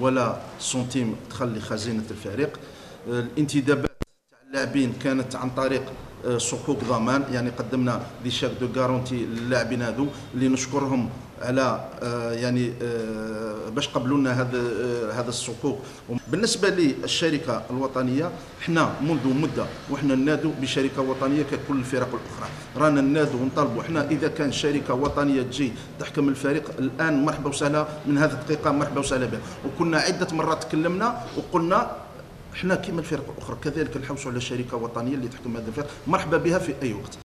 ولا سنتيم دخل لخزينه الفريق. الانتدابات تاع اللاعبين كانت عن طريق صكوك ضمان يعني قدمنا دي شاك دو غارونتي للاعبين هذو اللي نشكرهم على آه، يعني آه، باش قبلوا لنا هذا آه، هذا الصكوك بالنسبة للشركة الوطنية إحنا منذ مدة وحنا ننادوا بشركة وطنية ككل الفرق الأخرى. رانا ننادوا ونطالبوا إحنا إذا كان شركة وطنية تجي تحكم الفريق الآن مرحبا وسهلا من هذه الدقيقة مرحبا وسهلا بها. وكنا عدة مرات تكلمنا وقلنا إحنا كما الفرق الأخرى كذلك نحوسوا على شركة وطنية اللي تحكم هذا الفريق مرحبا بها في أي وقت.